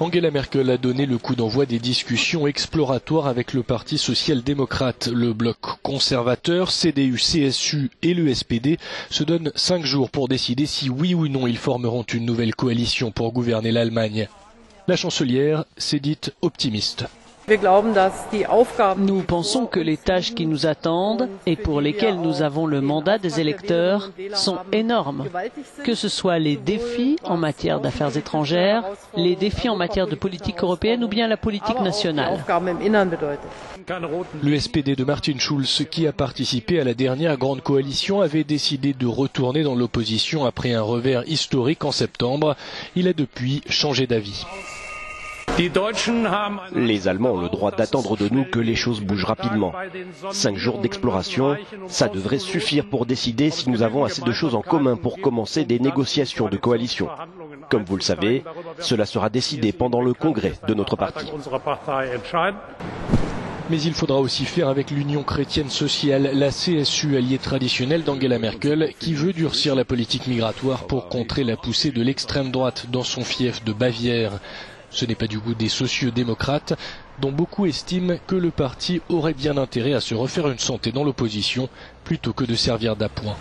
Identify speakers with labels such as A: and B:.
A: Angela Merkel a donné le coup d'envoi des discussions exploratoires avec le Parti social-démocrate. Le bloc conservateur, CDU, CSU et le SPD se donnent cinq jours pour décider si oui ou non ils formeront une nouvelle coalition pour gouverner l'Allemagne. La chancelière s'est dite optimiste.
B: Nous pensons que les tâches qui nous attendent et pour lesquelles nous avons le mandat des électeurs sont énormes, que ce soit les défis en matière d'affaires étrangères, les défis en matière de politique européenne ou bien la politique nationale.
A: Le SPD de Martin Schulz, qui a participé à la dernière grande coalition, avait décidé de retourner dans l'opposition après un revers historique en septembre. Il a depuis changé d'avis.
C: Les Allemands ont le droit d'attendre de nous que les choses bougent rapidement. Cinq jours d'exploration, ça devrait suffire pour décider si nous avons assez de choses en commun pour commencer des négociations de coalition. Comme vous le savez, cela sera décidé pendant le congrès de notre parti.
A: Mais il faudra aussi faire avec l'Union chrétienne sociale, la CSU alliée traditionnelle d'Angela Merkel, qui veut durcir la politique migratoire pour contrer la poussée de l'extrême droite dans son fief de Bavière. Ce n'est pas du goût des sociaux-démocrates, dont beaucoup estiment que le parti aurait bien intérêt à se refaire une santé dans l'opposition plutôt que de servir d'appoint.